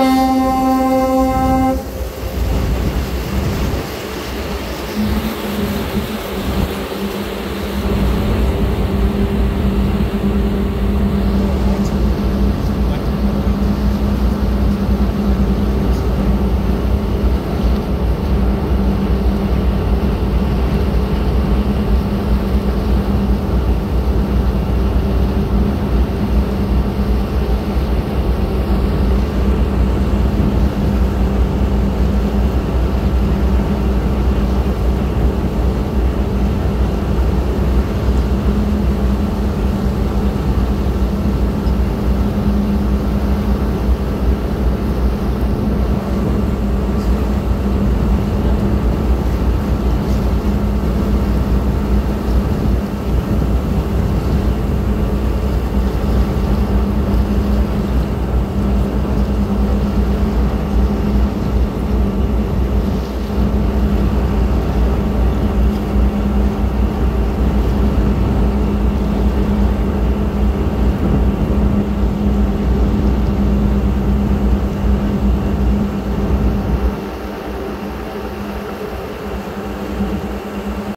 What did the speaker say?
Música